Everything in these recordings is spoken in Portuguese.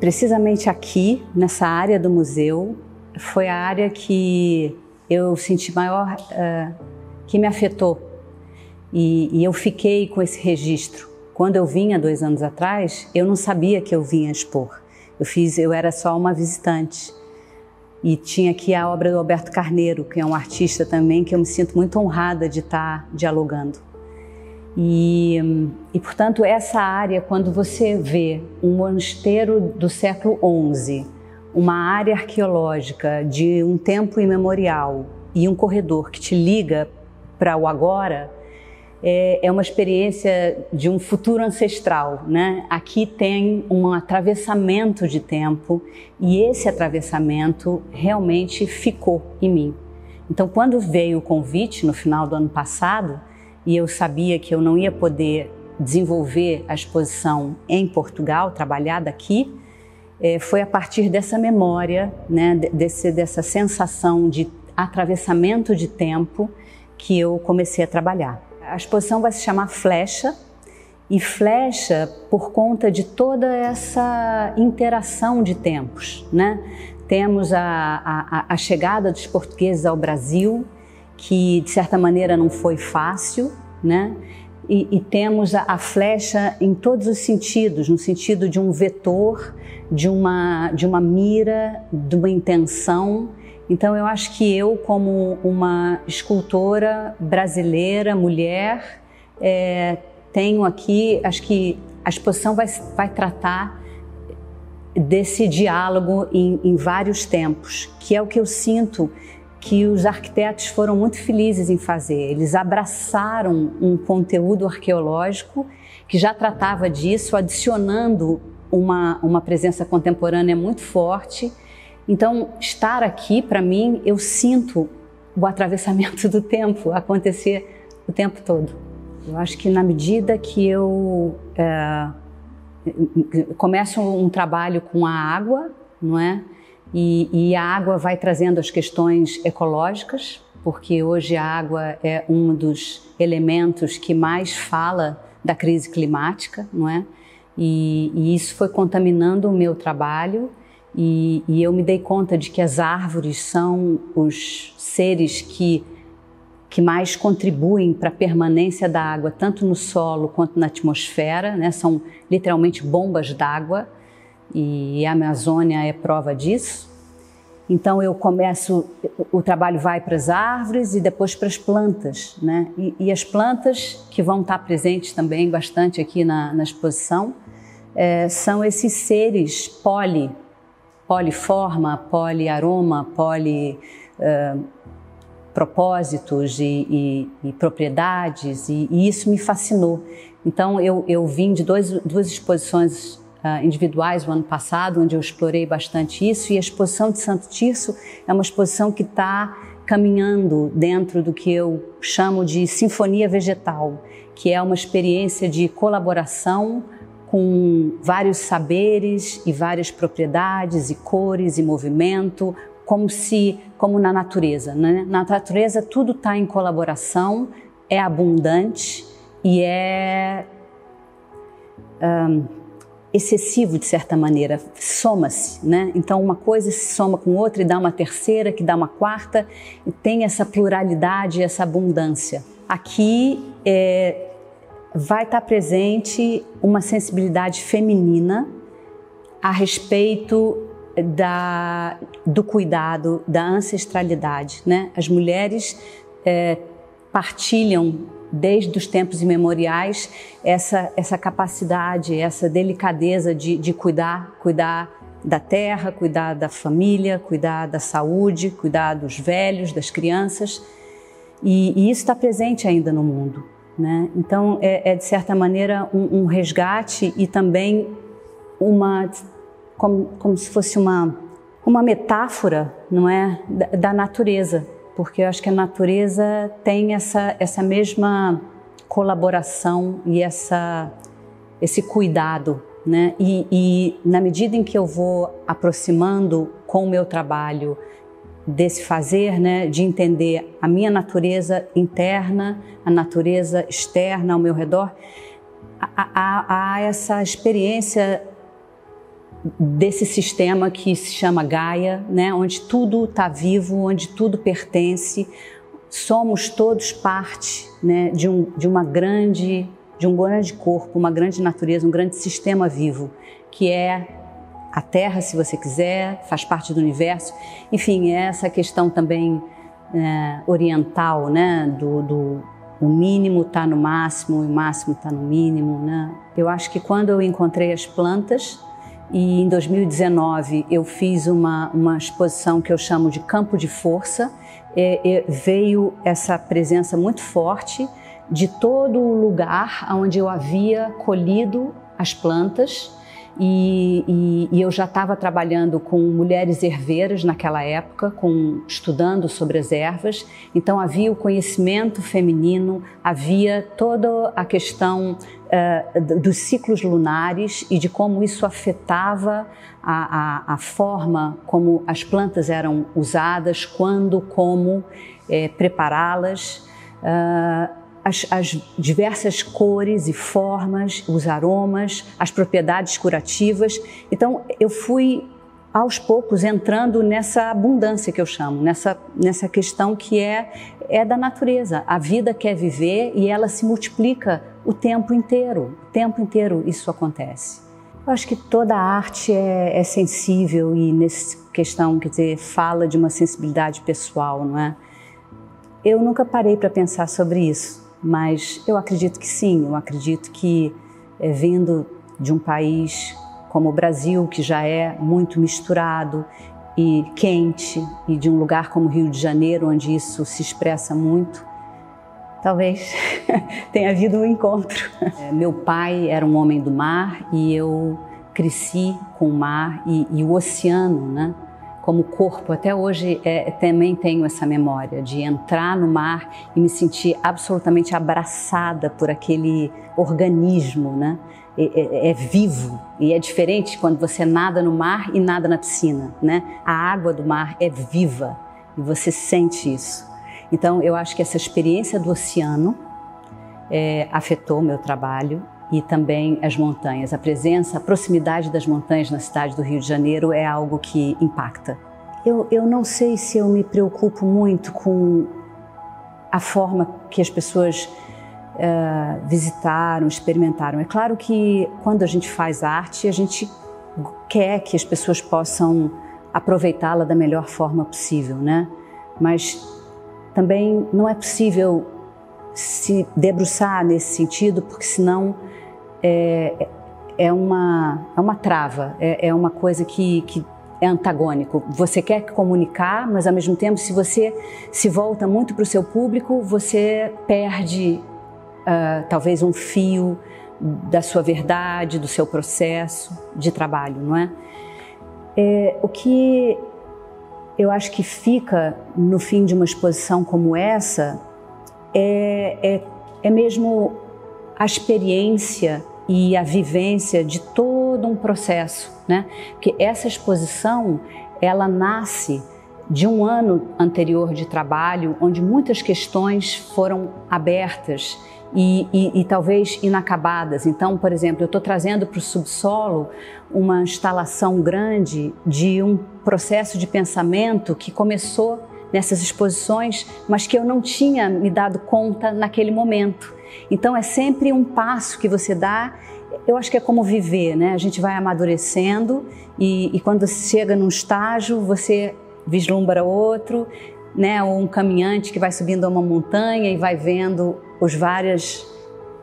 precisamente aqui, nessa área do museu, foi a área que eu senti maior, uh, que me afetou. E, e eu fiquei com esse registro. Quando eu vinha dois anos atrás, eu não sabia que eu vinha expor. Eu fiz, eu era só uma visitante. E tinha aqui a obra do Alberto Carneiro, que é um artista também que eu me sinto muito honrada de estar dialogando. E, e portanto, essa área, quando você vê um mosteiro do século XI, uma área arqueológica de um tempo imemorial e um corredor que te liga para o agora, é, é, uma experiência de um futuro ancestral, né? Aqui tem um atravessamento de tempo e esse atravessamento realmente ficou em mim. Então, quando veio o convite no final do ano passado e eu sabia que eu não ia poder desenvolver a exposição em Portugal, trabalhar daqui, é, foi a partir dessa memória, né, desse, dessa sensação de atravessamento de tempo que eu comecei a trabalhar. A exposição vai se chamar Flecha, e flecha por conta de toda essa interação de tempos, né? Temos a, a, a, chegada dos portugueses ao Brasil, que de certa maneira não foi fácil, né? E, e temos a, a, flecha em todos os sentidos, no sentido de um vetor, de uma, de uma mira, de uma intenção então eu acho que eu, como uma escultora brasileira, mulher, é, tenho aqui, acho que a exposição vai, vai tratar desse diálogo em, em vários tempos, que é o que eu sinto que os arquitetos foram muito felizes em fazer. Eles abraçaram um conteúdo arqueológico que já tratava disso, adicionando uma, uma presença contemporânea muito forte então, estar aqui, para mim, eu sinto o atravessamento do tempo acontecer o tempo todo. Eu acho que na medida que eu é, começo um trabalho com a água, não é? E, e, a água vai trazendo as questões ecológicas, porque hoje a água é um dos elementos que mais fala da crise climática, não é? E, e isso foi contaminando o meu trabalho e, e eu me dei conta de que as árvores são os seres que que mais contribuem para a permanência da água, tanto no solo quanto na atmosfera, né? são literalmente bombas d'água e a Amazônia é prova disso. Então eu começo, o trabalho vai para as árvores e depois para as plantas, né? E, e, as plantas que vão estar presentes também bastante aqui na, na exposição é, são esses seres poli, poliforma, poliaroma, poli uh, propósitos e, e, e propriedades e, e, isso me fascinou. Então eu, eu vim de dois, duas exposições uh, individuais o ano passado, onde eu explorei bastante isso e a exposição de Santo Tirso é uma exposição que está caminhando dentro do que eu chamo de sinfonia vegetal, que é uma experiência de colaboração com vários saberes e várias propriedades e cores e movimento, como se, como na natureza, né? Na natureza tudo está em colaboração, é abundante e é um, excessivo de certa maneira, soma-se, né? Então uma coisa se soma com outra e dá uma terceira, que dá uma quarta e tem essa pluralidade, essa abundância. Aqui é, vai estar presente uma sensibilidade feminina a respeito da, do cuidado, da ancestralidade. Né? As mulheres é, partilham desde os tempos imemoriais essa, essa capacidade, essa delicadeza de, de cuidar, cuidar da terra, cuidar da família, cuidar da saúde, cuidar dos velhos, das crianças. E, e isso está presente ainda no mundo. Né? Então, é, é, de certa maneira um, um, resgate e também uma, como, como se fosse uma, uma metáfora, não é, da, da, natureza, porque eu acho que a natureza tem essa, essa mesma colaboração e essa, esse cuidado, né? E, e na medida em que eu vou aproximando com o meu trabalho desse fazer, né, de entender a minha natureza interna, a natureza externa ao meu redor, há, há, há essa experiência desse sistema que se chama Gaia, né, onde tudo está vivo, onde tudo pertence, somos todos parte né, de, um, de uma grande de um grande corpo, uma grande natureza, um grande sistema vivo, que é a Terra, se você quiser, faz parte do universo. Enfim, é essa questão também é, oriental, né, do, do o mínimo está no máximo o máximo está no mínimo, né? Eu acho que quando eu encontrei as plantas e em 2019 eu fiz uma, uma exposição que eu chamo de campo de força, é, é, veio essa presença muito forte de todo o lugar onde eu havia colhido as plantas e, e, e eu já estava trabalhando com mulheres herveiras naquela época, com, estudando sobre as ervas. Então havia o conhecimento feminino, havia toda a questão uh, dos ciclos lunares e de como isso afetava a, a, a forma como as plantas eram usadas, quando, como eh, prepará-las. Uh, as, as, diversas cores e formas, os aromas, as propriedades curativas. Então, eu fui aos poucos entrando nessa abundância que eu chamo, nessa, nessa questão que é, é da natureza. A vida quer viver e ela se multiplica o tempo inteiro. O tempo inteiro isso acontece. Eu acho que toda arte é, é sensível e nessa questão, quer dizer, fala de uma sensibilidade pessoal, não é? Eu nunca parei para pensar sobre isso mas eu acredito que sim, eu acredito que é, vindo de um país como o Brasil, que já é muito misturado e quente, e de um lugar como Rio de Janeiro, onde isso se expressa muito, talvez tenha havido um encontro. É, meu pai era um homem do mar e eu cresci com o mar e, e o oceano, né? Como corpo, até hoje é, também tenho essa memória de entrar no mar e me sentir absolutamente abraçada por aquele organismo, né? É, é, é, vivo e é diferente quando você nada no mar e nada na piscina, né? A água do mar é viva e você sente isso. Então, eu acho que essa experiência do oceano é, afetou meu trabalho e também as montanhas. A presença, a proximidade das montanhas na cidade do Rio de Janeiro é algo que impacta. Eu, eu não sei se eu me preocupo muito com a forma que as pessoas uh, visitaram, experimentaram. É claro que quando a gente faz arte, a gente quer que as pessoas possam aproveitá-la da melhor forma possível, né? Mas também não é possível se debruçar nesse sentido, porque senão é, é, uma, é uma trava, é, é uma coisa que, que é antagônico. Você quer comunicar, mas ao mesmo tempo, se você se volta muito para o seu público, você perde uh, talvez um fio da sua verdade, do seu processo de trabalho, não é? é? O que eu acho que fica no fim de uma exposição como essa é, é, é mesmo a experiência e a vivência de todo um processo, né? Porque essa exposição, ela nasce de um ano anterior de trabalho, onde muitas questões foram abertas e, e, e talvez inacabadas. Então, por exemplo, eu estou trazendo para o subsolo uma instalação grande de um processo de pensamento que começou nessas exposições, mas que eu não tinha me dado conta naquele momento. Então é sempre um passo que você dá. Eu acho que é como viver, né? A gente vai amadurecendo e, e quando chega num estágio, você vislumbra outro, né? Ou um caminhante que vai subindo uma montanha e vai vendo os vários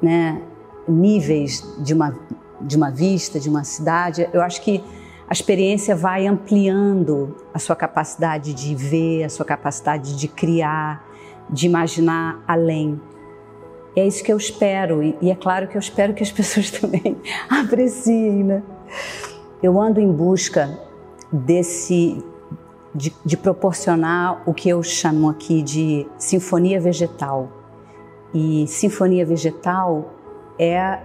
né, níveis de uma, de uma vista, de uma cidade. Eu acho que a experiência vai ampliando a sua capacidade de ver, a sua capacidade de criar, de imaginar além. É isso que eu espero, e é claro que eu espero que as pessoas também apreciem, né? Eu ando em busca desse, de, de proporcionar o que eu chamo aqui de sinfonia vegetal. E sinfonia vegetal é,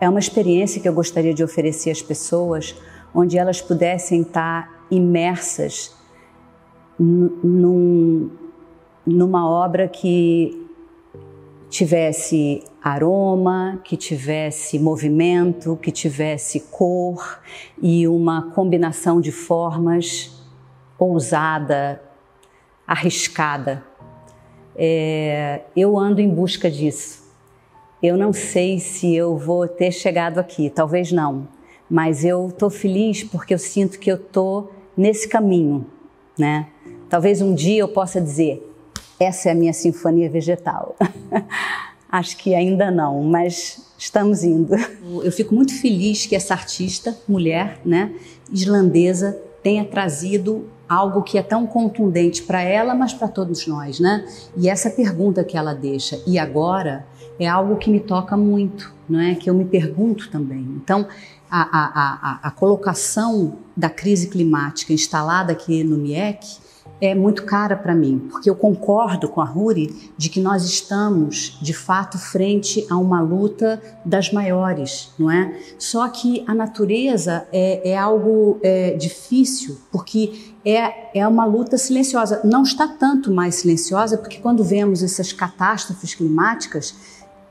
é uma experiência que eu gostaria de oferecer às pessoas, onde elas pudessem estar imersas num, numa obra que tivesse aroma, que tivesse movimento, que tivesse cor e uma combinação de formas ousada, arriscada. É, eu ando em busca disso. Eu não sei se eu vou ter chegado aqui, talvez não, mas eu estou feliz porque eu sinto que eu estou nesse caminho, né? Talvez um dia eu possa dizer, essa é a minha sinfonia vegetal. Acho que ainda não, mas estamos indo. Eu fico muito feliz que essa artista, mulher, né, islandesa, tenha trazido algo que é tão contundente para ela, mas para todos nós, né? E essa pergunta que ela deixa, e agora, é algo que me toca muito, não é? Que eu me pergunto também. Então, a, a, a, a colocação da crise climática instalada aqui no MIEC é muito cara para mim, porque eu concordo com a Ruri de que nós estamos, de fato, frente a uma luta das maiores, não é? Só que a natureza é, é algo é, difícil, porque é, é uma luta silenciosa. Não está tanto mais silenciosa, porque quando vemos essas catástrofes climáticas,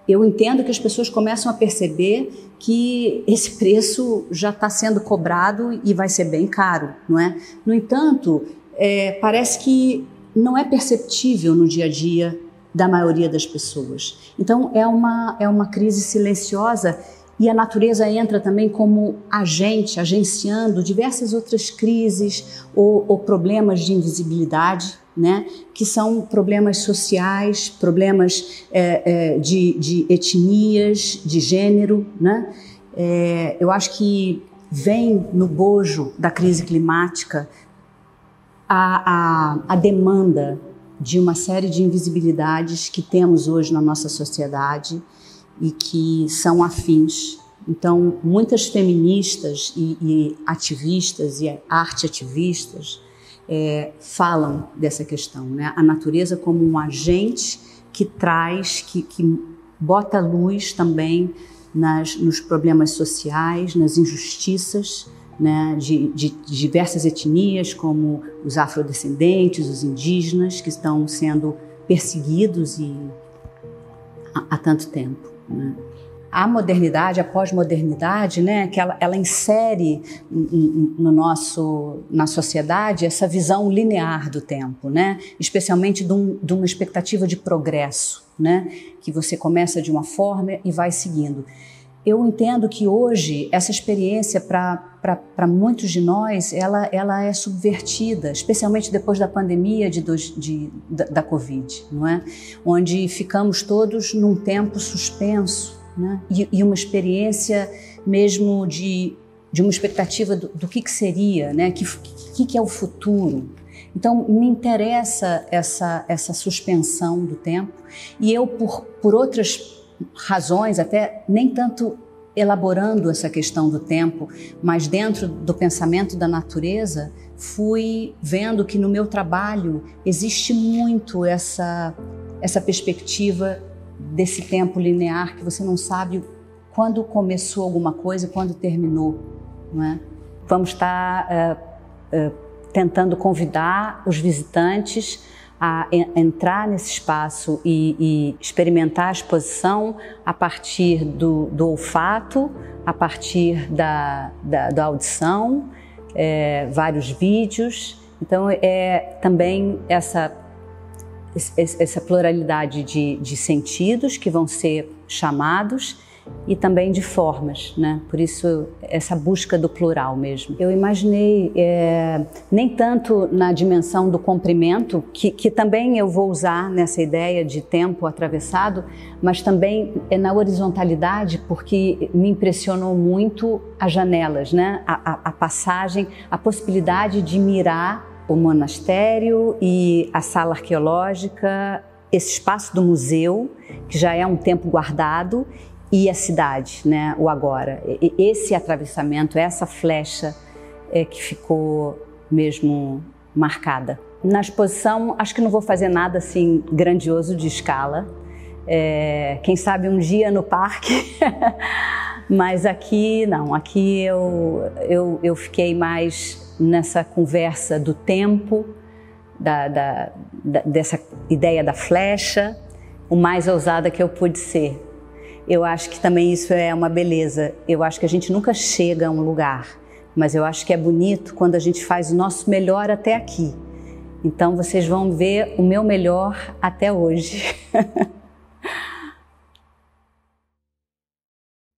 eu entendo que as pessoas começam a perceber que esse preço já está sendo cobrado e vai ser bem caro, não é? No entanto, é, parece que não é perceptível no dia a dia da maioria das pessoas. Então é uma, é uma crise silenciosa e a natureza entra também como agente, agenciando diversas outras crises ou, ou problemas de invisibilidade, né? que são problemas sociais, problemas é, é, de, de, etnias, de gênero. Né? É, eu acho que vem no bojo da crise climática a, a, a demanda de uma série de invisibilidades que temos hoje na nossa sociedade e que são afins. Então, muitas feministas e, e ativistas e arte-ativistas é, falam dessa questão, né? A natureza como um agente que traz, que, que bota luz também nas, nos problemas sociais, nas injustiças né, de, de, diversas etnias, como os afrodescendentes, os indígenas, que estão sendo perseguidos e, há, há tanto tempo. Né. A modernidade, a pós-modernidade, né, que ela, ela insere no nosso, na sociedade essa visão linear do tempo, né, especialmente de, um, de uma expectativa de progresso, né, que você começa de uma forma e vai seguindo. Eu entendo que hoje essa experiência para muitos de nós ela, ela é subvertida, especialmente depois da pandemia de, de, da, da Covid, não é? Onde ficamos todos num tempo suspenso, né? e, e uma experiência mesmo de, de uma expectativa do, do que, que seria, né? Que, que, que é o futuro, então, me interessa essa, essa suspensão do tempo e eu, por, por outras razões, até nem tanto elaborando essa questão do tempo, mas dentro do pensamento da natureza, fui vendo que no meu trabalho existe muito essa essa perspectiva desse tempo linear que você não sabe quando começou alguma coisa e quando terminou, não é? Vamos estar uh, uh, tentando convidar os visitantes a entrar nesse espaço e, e, experimentar a exposição a partir do, do olfato, a partir da, da, da audição, é, vários vídeos. Então, é também essa, essa pluralidade de, de sentidos que vão ser chamados e também de formas, né? Por isso essa busca do plural mesmo. Eu imaginei é, nem tanto na dimensão do comprimento, que, que também eu vou usar nessa ideia de tempo atravessado, mas também é na horizontalidade, porque me impressionou muito as janelas, né? A, a, a passagem, a possibilidade de mirar o monastério e a sala arqueológica, esse espaço do museu, que já é um tempo guardado, e a cidade, né, o agora. Esse atravessamento, essa flecha é que ficou mesmo marcada. Na exposição, acho que não vou fazer nada assim grandioso de escala. É, quem sabe um dia no parque, mas aqui não. Aqui eu, eu, eu fiquei mais nessa conversa do tempo, da, da, da, dessa ideia da flecha o mais ousada que eu pude ser. Eu acho que também isso é uma beleza. Eu acho que a gente nunca chega a um lugar, mas eu acho que é bonito quando a gente faz o nosso melhor até aqui. Então vocês vão ver o meu melhor até hoje.